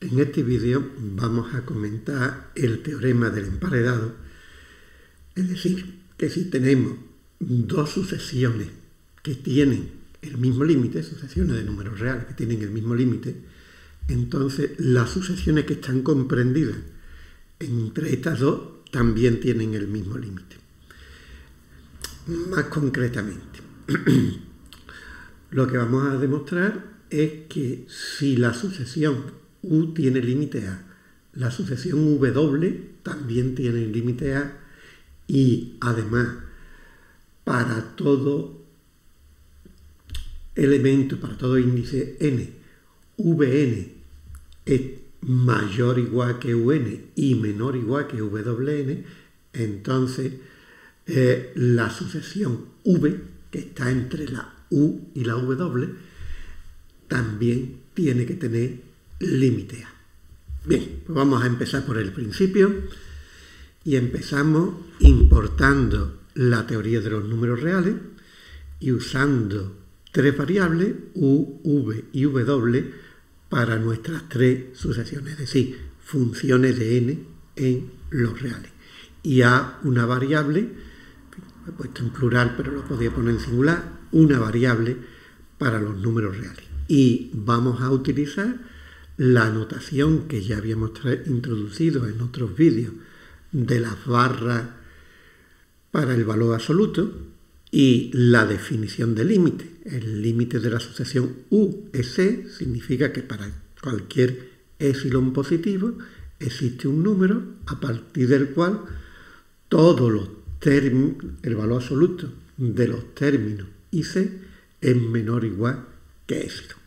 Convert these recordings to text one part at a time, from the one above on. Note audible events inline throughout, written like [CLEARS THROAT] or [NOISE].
En este vídeo vamos a comentar el teorema del emparedado, es decir, que si tenemos dos sucesiones que tienen el mismo límite, sucesiones de números reales que tienen el mismo límite, entonces las sucesiones que están comprendidas entre estas dos también tienen el mismo límite. Más concretamente, [CLEARS THROAT] lo que vamos a demostrar es que si la sucesión U tiene límite A, la sucesión W también tiene límite A. Y además para todo elemento, para todo índice n, Vn es mayor o igual que Un y menor o igual que Wn, entonces eh, la sucesión V, que está entre la U y la W, también tiene que tener límite A. Bien, pues vamos a empezar por el principio y empezamos importando la teoría de los números reales y usando tres variables, U, V y W, para nuestras tres sucesiones, es decir, funciones de n en los reales. Y A una variable, he puesto en plural pero lo podía poner en singular, una variable para los números reales. Y vamos a utilizar la notación que ya habíamos introducido en otros vídeos de las barras para el valor absoluto y la definición de límite. El límite de la sucesión U es C significa que para cualquier epsilon positivo existe un número a partir del cual todos los el valor absoluto de los términos IC es menor o igual que epsilon.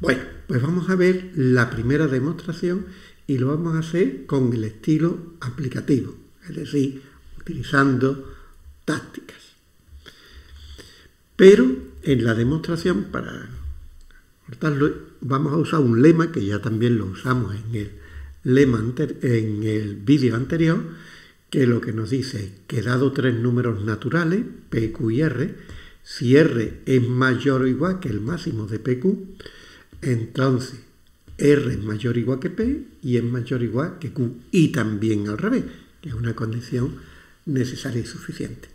Bueno, pues vamos a ver la primera demostración y lo vamos a hacer con el estilo aplicativo, es decir, utilizando tácticas. Pero en la demostración, para cortarlo, vamos a usar un lema que ya también lo usamos en el lema en el vídeo anterior, que lo que nos dice es que dado tres números naturales, P, Q y R, si R es mayor o igual que el máximo de PQ, entonces R es mayor o igual que P y es mayor o igual que Q. Y también al revés, que es una condición necesaria y suficiente.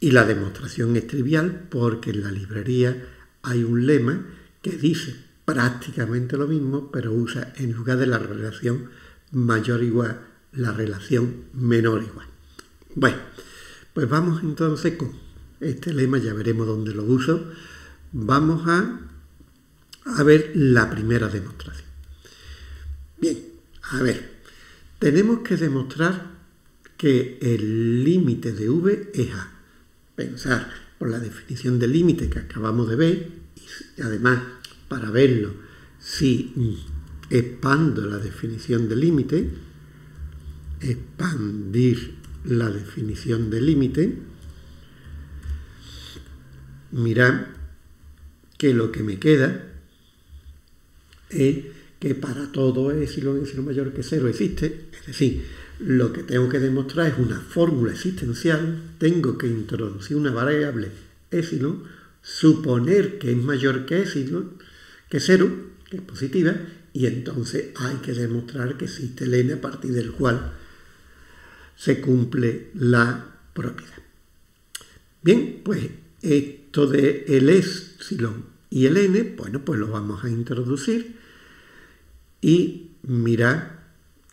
Y la demostración es trivial porque en la librería hay un lema que dice prácticamente lo mismo, pero usa en lugar de la relación mayor o igual, la relación menor o igual. Bueno, pues vamos entonces con este lema, ya veremos dónde lo uso. Vamos a a ver la primera demostración. Bien, a ver, tenemos que demostrar que el límite de v es a. Pensar por la definición del límite que acabamos de ver, y además para verlo, si expando la definición del límite, expandir la definición del límite, mirad que lo que me queda es que para todo epsilon, epsilon mayor que cero existe, es decir, lo que tengo que demostrar es una fórmula existencial, tengo que introducir una variable epsilon, suponer que es mayor que epsilon, que cero, que es positiva, y entonces hay que demostrar que existe el n a partir del cual se cumple la propiedad. Bien, pues esto de el epsilon y el n, bueno, pues lo vamos a introducir y mirad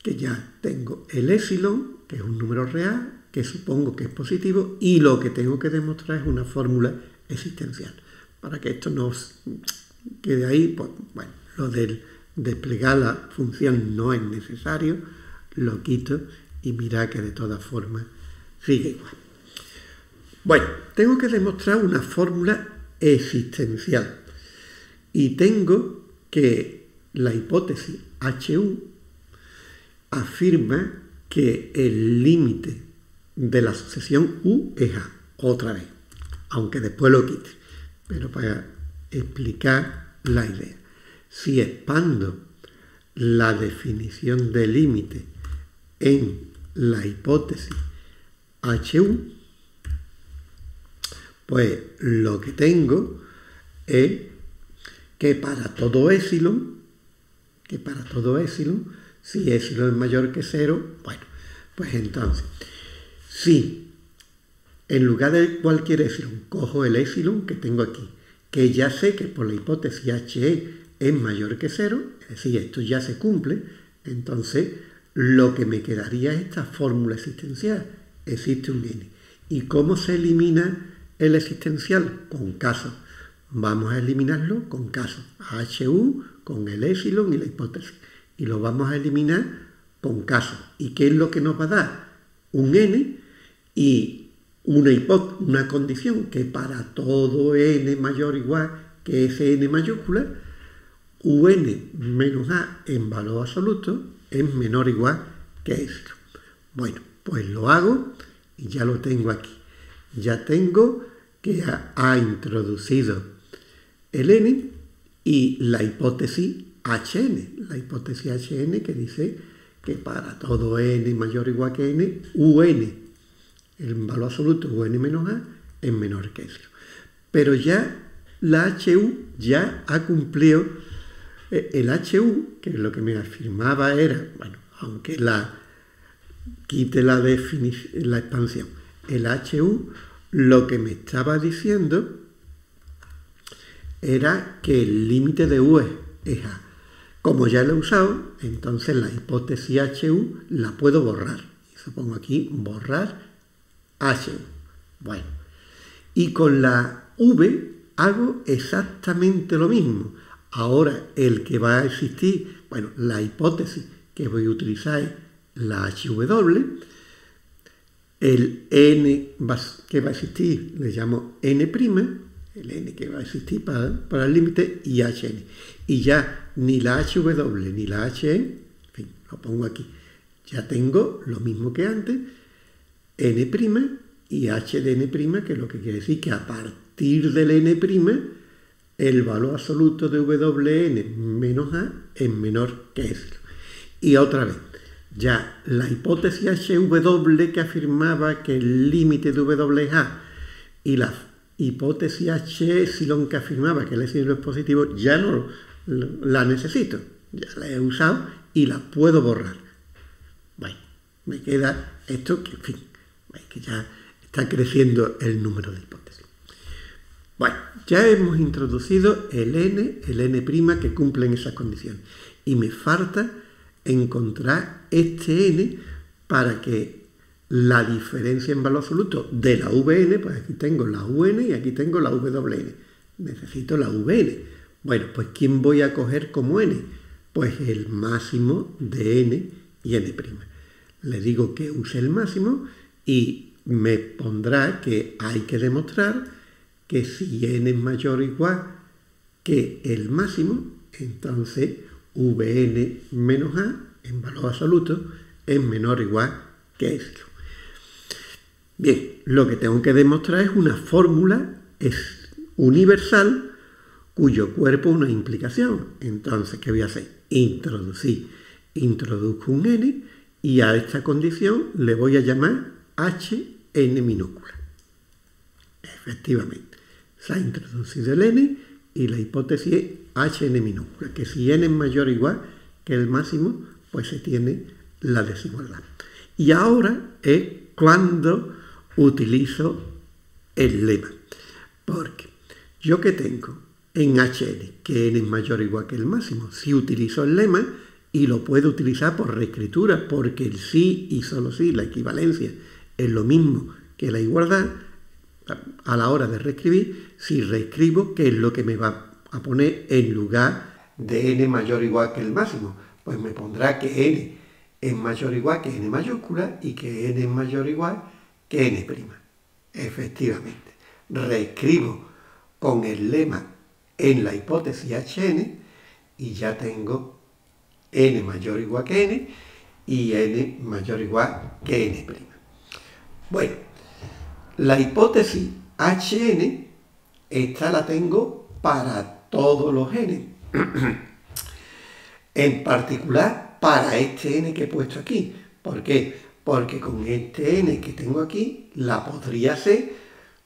que ya tengo el epsilon, que es un número real, que supongo que es positivo, y lo que tengo que demostrar es una fórmula existencial. Para que esto no quede ahí, pues bueno, lo del desplegar la función no es necesario, lo quito y mirad que de todas formas sigue igual. Bueno, tengo que demostrar una fórmula existencial y tengo que la hipótesis HU afirma que el límite de la sucesión U es A, otra vez, aunque después lo quite, pero para explicar la idea. Si expando la definición de límite en la hipótesis HU, pues lo que tengo es que para todo epsilon que para todo épsilon, si épsilon es mayor que cero, bueno, pues entonces, si en lugar de cualquier épsilon cojo el épsilon que tengo aquí, que ya sé que por la hipótesis HE es mayor que cero, es decir, esto ya se cumple, entonces lo que me quedaría es esta fórmula existencial. Existe un n. ¿Y cómo se elimina el existencial? Con casos. Vamos a eliminarlo con casos. HU con el épsilon y la hipótesis. Y lo vamos a eliminar con casos. ¿Y qué es lo que nos va a dar? Un n y una, una condición que para todo n mayor o igual que ese n mayúscula, un menos a en valor absoluto es menor o igual que esto. Bueno, pues lo hago y ya lo tengo aquí. Ya tengo que ha, introducido el n y la hipótesis hn. La hipótesis hn que dice que para todo n mayor o igual que n, un, el valor absoluto un menos a, es menor que eso. Pero ya la hu ya ha cumplido eh, el HU, que lo que me afirmaba era, bueno, aunque la quite la, la expansión, el HU lo que me estaba diciendo era que el límite de U es A. Como ya lo he usado, entonces la hipótesis HU la puedo borrar. Y pongo aquí borrar HU. Bueno, y con la V hago exactamente lo mismo. Ahora el que va a existir, bueno, la hipótesis que voy a utilizar es la HW, el n que va a existir le llamo n', el n que va a existir para, el límite, y hn. Y ya ni la hw ni la he, en fin, lo pongo aquí, ya tengo lo mismo que antes, n' y h de n', que es lo que quiere decir que a partir del n', el valor absoluto de Wn menos A es menor que eso. Y otra vez, ya la hipótesis HW que afirmaba que el límite de W es A y la hipótesis H epsilon que afirmaba que el epsilon es positivo, ya no la necesito. Ya la he usado y la puedo borrar. Bueno, me queda esto que, en fin, que ya está creciendo el número de hipótesis. Bueno, ya hemos introducido el n, el n' que cumplen esas condiciones. Y me falta encontrar este n para que la diferencia en valor absoluto de la vn, pues aquí tengo la un y aquí tengo la wn. Necesito la vn. Bueno, pues ¿quién voy a coger como n? Pues el máximo de n y n'. Le digo que use el máximo y me pondrá que hay que demostrar que si n es mayor o igual que el máximo, entonces Vn menos A en valor absoluto es menor o igual que esto. Bien, lo que tengo que demostrar es una fórmula es universal cuyo cuerpo es una implicación. Entonces, ¿qué voy a hacer? Introducir. Introduzco un n y a esta condición le voy a llamar hn minúscula. Efectivamente se ha introducido el n y la hipótesis es hn minúscula, que si n es mayor o igual que el máximo, pues se tiene la desigualdad. Y ahora es cuando utilizo el lema. Porque yo que tengo en hn, que n es mayor o igual que el máximo, si utilizo el lema y lo puedo utilizar por reescritura, porque el sí y solo sí, la equivalencia, es lo mismo que la igualdad, a la hora de reescribir, si reescribo, ¿qué es lo que me va a poner en lugar de n mayor o igual que el máximo? Pues me pondrá que n es mayor o igual que n mayúscula y que n es mayor o igual que n'. Efectivamente, reescribo con el lema en la hipótesis hn y ya tengo n mayor o igual que n y n mayor o igual que n'. Bueno, la hipótesis hn, esta la tengo para todos los n. [CLEARS THROAT] en particular para este n que he puesto aquí. ¿Por qué? Porque con este n que tengo aquí, la podría ser,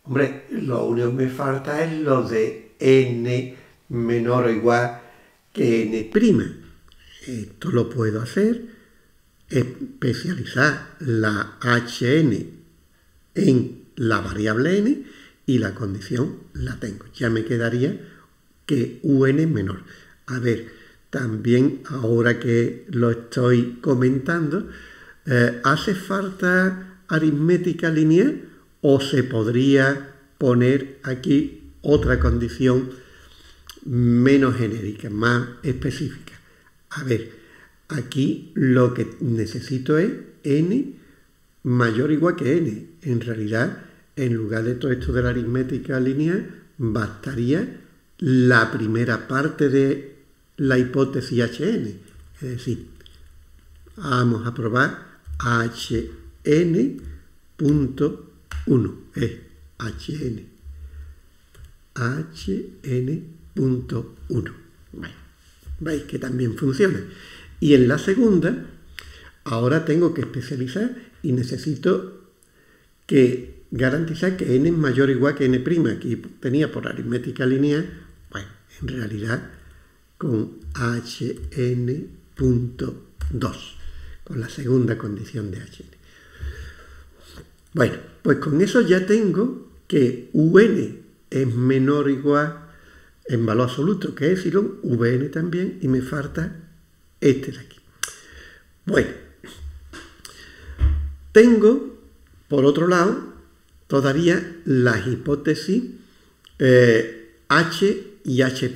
hombre, lo único que me falta es lo de n menor o igual que n'. esto lo puedo hacer, especializar la hn en la variable n y la condición la tengo. Ya me quedaría que un menor. A ver, también ahora que lo estoy comentando, eh, ¿hace falta aritmética lineal o se podría poner aquí otra condición menos genérica, más específica? A ver, aquí lo que necesito es n mayor o igual que n. En realidad, en lugar de todo esto de la aritmética lineal, bastaría la primera parte de la hipótesis HN. Es decir, vamos a probar HN.1. Es HN. HN.1. Veis que también funciona. Y en la segunda, ahora tengo que especializar y necesito que garantizar que n es mayor o igual que n'. Aquí tenía por aritmética lineal, bueno, en realidad con hn.2, con la segunda condición de hn. Bueno, pues con eso ya tengo que un es menor o igual en valor absoluto que epsilon, vn también, y me falta este de aquí. Bueno, tengo, por otro lado, todavía las hipótesis eh, H y H'.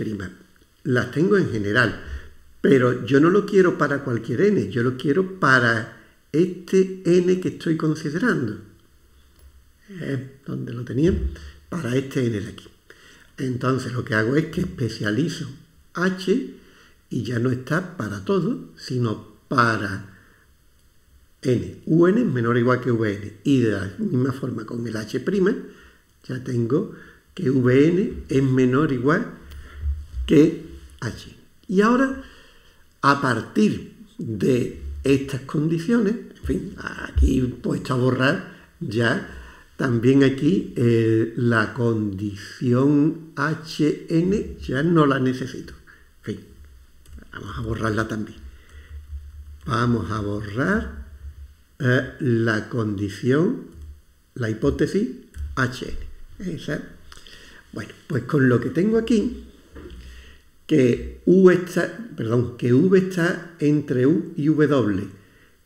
Las tengo en general, pero yo no lo quiero para cualquier n, yo lo quiero para este n que estoy considerando. ¿Dónde lo tenía? Para este n de aquí. Entonces lo que hago es que especializo H y ya no está para todo, sino para n. un es menor o igual que vn. Y de la misma forma con el h', ya tengo que vn es menor o igual que h. Y ahora, a partir de estas condiciones, en fin, aquí puesto a borrar ya también aquí eh, la condición hn ya no la necesito. En fin, vamos a borrarla también. Vamos a borrar la condición, la hipótesis HN. Bueno, pues con lo que tengo aquí, que U está, perdón, que V está entre U y W,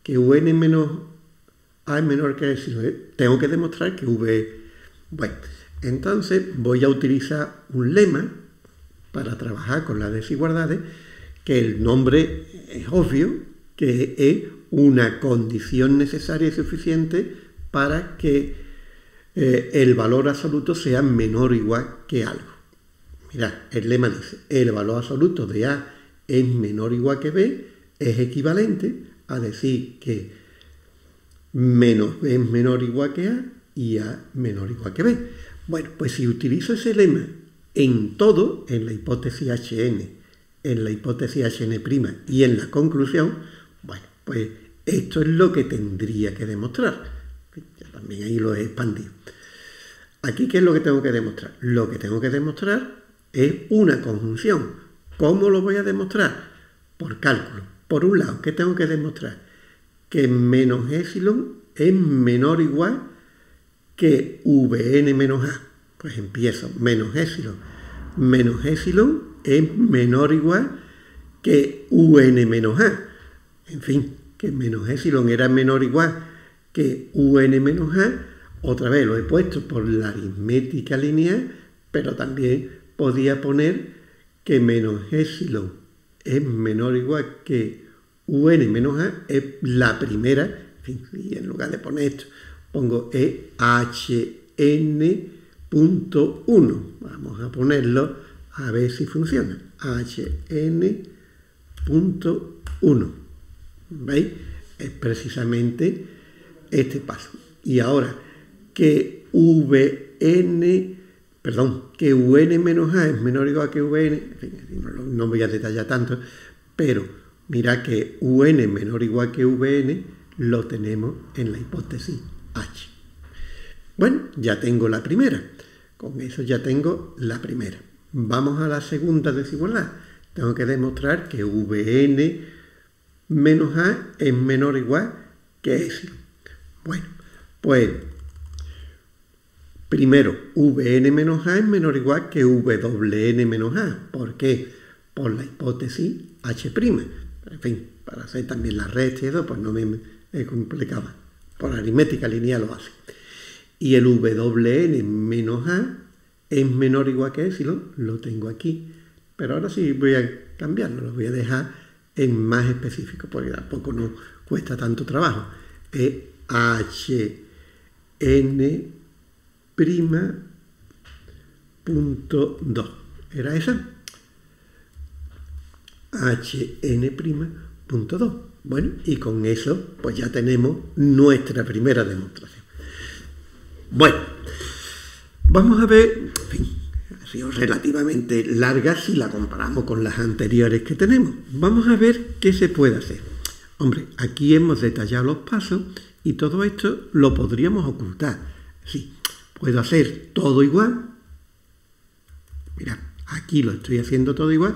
que UN menos A es menor que tengo que demostrar que V... Bueno, entonces voy a utilizar un lema para trabajar con las desigualdades, que el nombre es obvio, que es una condición necesaria y suficiente para que eh, el valor absoluto sea menor o igual que algo. Mirad, el lema dice, el valor absoluto de A es menor o igual que B, es equivalente a decir que menos B es menor o igual que A y A menor o igual que B. Bueno, pues si utilizo ese lema en todo, en la hipótesis HN, en la hipótesis HN' y en la conclusión, bueno, pues esto es lo que tendría que demostrar. también ahí lo he expandido. Aquí, ¿qué es lo que tengo que demostrar? Lo que tengo que demostrar es una conjunción. ¿Cómo lo voy a demostrar? Por cálculo. Por un lado, ¿qué tengo que demostrar? Que menos epsilon es menor o igual que vn menos a. Pues empiezo, menos epsilon. Menos epsilon es menor o igual que un menos a. En fin, que menos epsilon era menor o igual que un menos a, otra vez lo he puesto por la aritmética lineal, pero también podía poner que menos epsilon es menor o igual que un menos a, es la primera, y en lugar de poner esto, pongo e hn.1. Vamos a ponerlo a ver si funciona. hn.1. ¿Veis? Es precisamente este paso. Y ahora, que Vn, perdón, que Un menos A es menor o igual que Vn, no, voy a detallar tanto, pero mira que Un menor o igual que Vn lo tenemos en la hipótesis H. Bueno, ya tengo la primera. Con eso ya tengo la primera. Vamos a la segunda desigualdad. Tengo que demostrar que Vn menos A es menor o igual que epsilon. Bueno, pues primero, Vn menos A es menor o igual que Wn menos A. ¿Por qué? Por la hipótesis H'. En fin, para hacer también la red y eso, pues no me he complicado. Por aritmética lineal lo hace. Y el Wn menos A es menor o igual que epsilon, lo tengo aquí. Pero ahora sí voy a cambiarlo, lo voy a dejar en más específico, porque tampoco nos cuesta tanto trabajo. Es hn prima punto 2. ¿Era esa? hn prima punto 2. Bueno, y con eso pues ya tenemos nuestra primera demostración. Bueno, vamos a ver, ha sido relativamente larga si la comparamos con las anteriores que tenemos. Vamos a ver qué se puede hacer. Hombre, aquí hemos detallado los pasos y todo esto lo podríamos ocultar. Sí, puedo hacer todo igual. Mira, aquí lo estoy haciendo todo igual,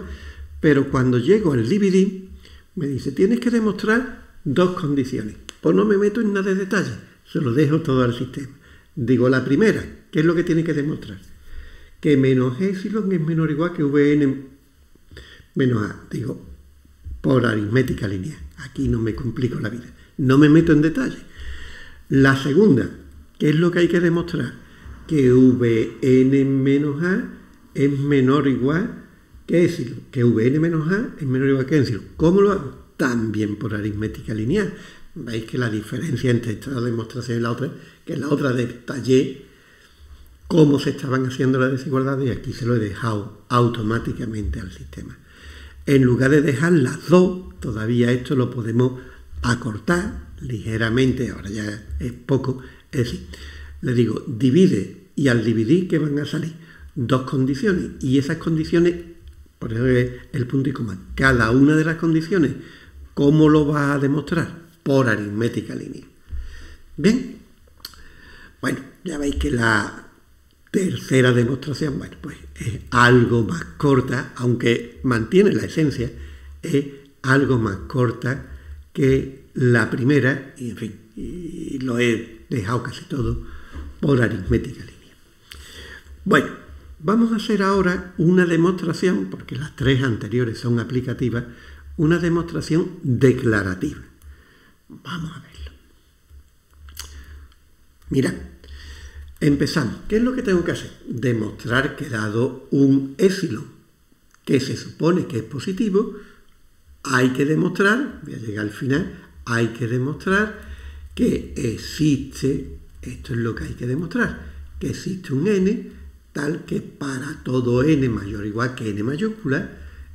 pero cuando llego al dividir, me dice, tienes que demostrar dos condiciones. Pues no me meto en nada de detalle, se lo dejo todo al sistema. Digo la primera, ¿qué es lo que tiene que demostrar? Que menos epsilon es menor o igual que vn menos a. Digo, por aritmética lineal. Aquí no me complico la vida. No me meto en detalle. La segunda, ¿qué es lo que hay que demostrar? Que vn menos a es menor o igual que epsilon. Que vn menos a es menor o igual que epsilon. ¿Cómo lo hago? También por aritmética lineal. Veis que la diferencia entre esta demostración y la otra, que en la otra detallé cómo se estaban haciendo las desigualdades y aquí se lo he dejado automáticamente al sistema. En lugar de dejar las dos, todavía esto lo podemos acortar ligeramente, ahora ya es poco, es decir, le digo, divide y al dividir, ¿qué van a salir? Dos condiciones y esas condiciones, por el punto y coma, cada una de las condiciones, ¿cómo lo va a demostrar? por aritmética lineal. Bien, bueno, ya veis que la tercera demostración, bueno, pues es algo más corta, aunque mantiene la esencia, es algo más corta que la primera, y en fin, lo he dejado casi todo por aritmética lineal. Bueno, vamos a hacer ahora una demostración, porque las tres anteriores son aplicativas, una demostración declarativa. Vamos a verlo. Mira, empezamos. ¿Qué es lo que tengo que hacer? Demostrar que dado un epsilon que se supone que es positivo, hay que demostrar, voy a llegar al final, hay que demostrar que existe, esto es lo que hay que demostrar, que existe un n tal que para todo n mayor o igual que n mayúscula,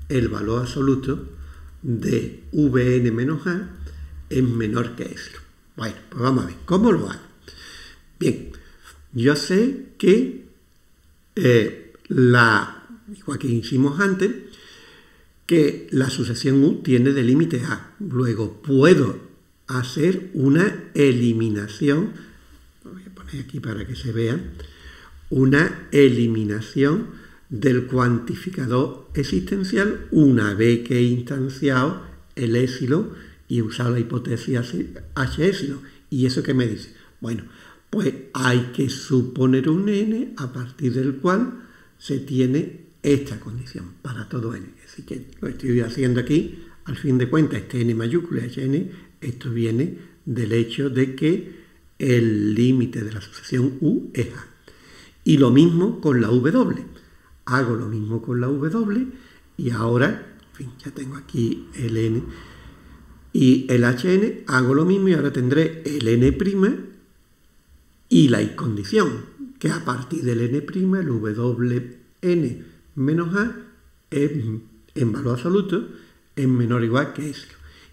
el valor absoluto de vn menos a es menor que eso. Bueno, pues vamos a ver, ¿cómo lo hago? Bien, yo sé que eh, la, igual que hicimos antes, que la sucesión U tiene de límite A. Luego puedo hacer una eliminación, lo voy a poner aquí para que se vea, una eliminación del cuantificador existencial una vez que he instanciado el épsilon y usar la hipótesis H epsilon. ¿Y eso qué me dice? Bueno, pues hay que suponer un n a partir del cual se tiene esta condición para todo n. Así que lo estoy haciendo aquí. Al fin de cuentas, este n mayúscula hn, esto viene del hecho de que el límite de la sucesión u es a. Y lo mismo con la w. Hago lo mismo con la w y ahora, en fin, ya tengo aquí el n y el hn hago lo mismo y ahora tendré el n' y la condición, que a partir del n', el wn menos a en valor absoluto es menor o igual que eso.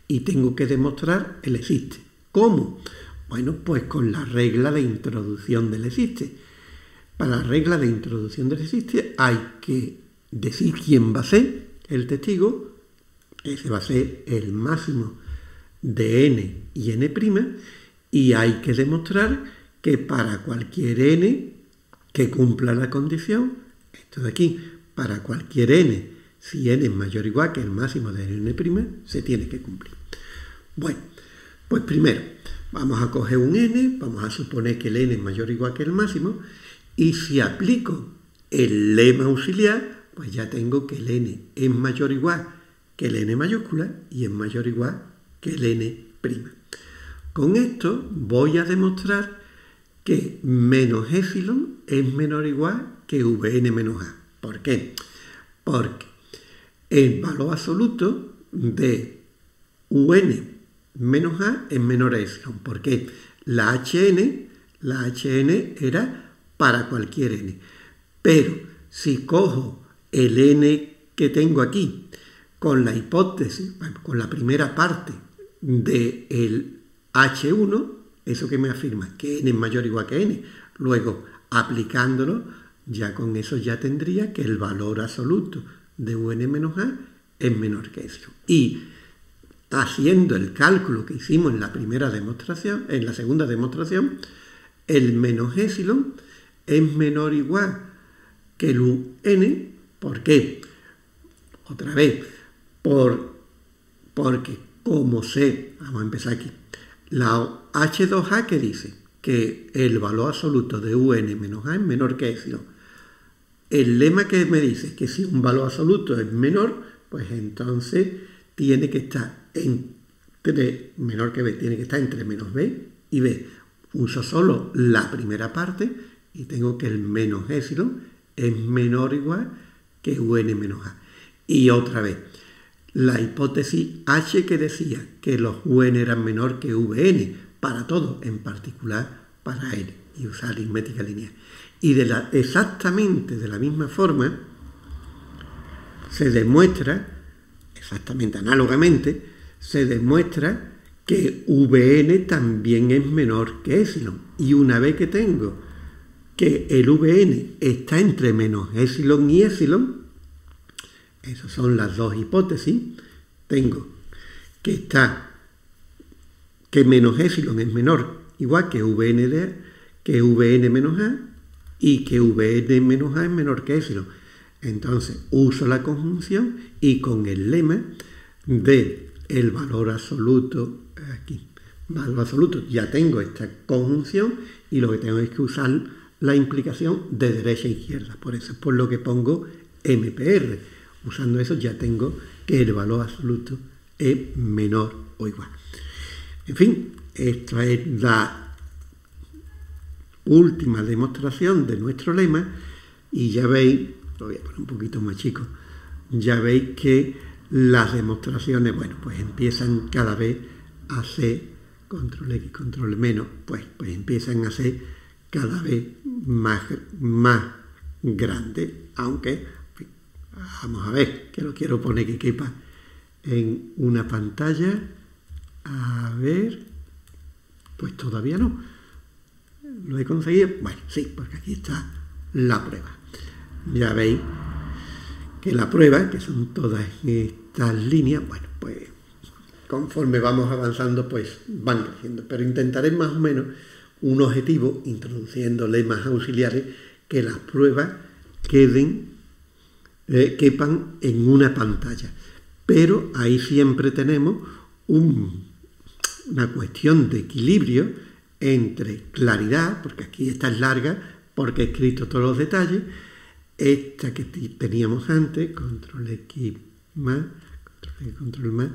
Y tengo que demostrar el existe. ¿Cómo? Bueno, pues con la regla de introducción del existe. Para la regla de introducción del existe hay que decir quién va a ser el testigo, ese va a ser el máximo de n y n' y hay que demostrar que para cualquier n que cumpla la condición, esto de aquí, para cualquier n, si n es mayor o igual que el máximo de n, se tiene que cumplir. Bueno, pues primero, vamos a coger un n, vamos a suponer que el n es mayor o igual que el máximo, y si aplico el lema auxiliar, pues ya tengo que el n es mayor o igual que el n mayúscula y es mayor o igual que el n'. Con esto voy a demostrar que menos epsilon es menor o igual que vn menos a. ¿Por qué? Porque el valor absoluto de un menos a es menor a epsilon. ¿Por qué? La hn, la hn era para cualquier n. Pero si cojo el n que tengo aquí con la hipótesis, con la primera parte del h1, eso que me afirma que n es mayor o igual que n, luego aplicándolo, ya con eso ya tendría que el valor absoluto de un menos a es menor que eso. Y haciendo el cálculo que hicimos en la primera demostración, en la segunda demostración, el menos epsilon es menor o igual que el un. ¿Por qué? Otra vez, por, porque como sé, vamos a empezar aquí, la H2A que dice que el valor absoluto de un menos a es menor que epsilon. El lema que me dice que si un valor absoluto es menor, pues entonces tiene que estar entre menor que b, tiene que estar entre menos b y b. Uso solo la primera parte y tengo que el menos epsilon es menor o igual que un menos a. Y otra vez, la hipótesis H que decía que los un eran menor que vn para todo, en particular para n, y usar aritmética lineal. Y de la, exactamente de la misma forma se demuestra, exactamente análogamente, se demuestra que Vn también es menor que epsilon. Y una vez que tengo que el Vn está entre menos epsilon y epsilon, esas son las dos hipótesis, tengo que está que menos epsilon es menor, igual que Vn, de, que Vn menos a, y que Vn menos a es menor que epsilon. Entonces uso la conjunción y con el lema de el valor absoluto aquí, valor absoluto, ya tengo esta conjunción y lo que tengo es que usar la implicación de derecha a izquierda. Por eso es por lo que pongo MPR. Usando eso ya tengo que el valor absoluto es menor o igual. En fin, esta es la última demostración de nuestro lema y ya veis, lo voy a poner un poquito más chico, ya veis que las demostraciones, bueno, pues empiezan cada vez a ser, control X, control menos, pues, pues empiezan a ser cada vez más, más grande, aunque vamos a ver, que lo quiero poner que quepa en una pantalla. A ver, pues todavía no. ¿Lo he conseguido? Bueno, sí, porque aquí está la prueba. Ya veis que la prueba, que son todas estas líneas, bueno, pues conforme vamos avanzando, pues van creciendo. Pero intentaré más o menos un objetivo, introduciendo lemas auxiliares, que las pruebas queden, eh, quepan en una pantalla. Pero ahí siempre tenemos una cuestión de equilibrio entre claridad, porque aquí esta es larga, porque he escrito todos los detalles, esta que teníamos antes, control X más, control X, control más,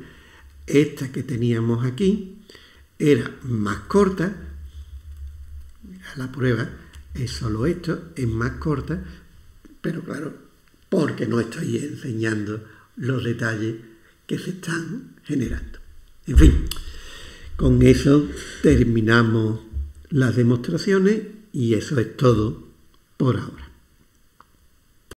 esta que teníamos aquí era más corta, la prueba es solo esto, es más corta, pero claro, porque no estoy enseñando los detalles que se están generando. En fin, con eso terminamos las demostraciones y eso es todo por ahora.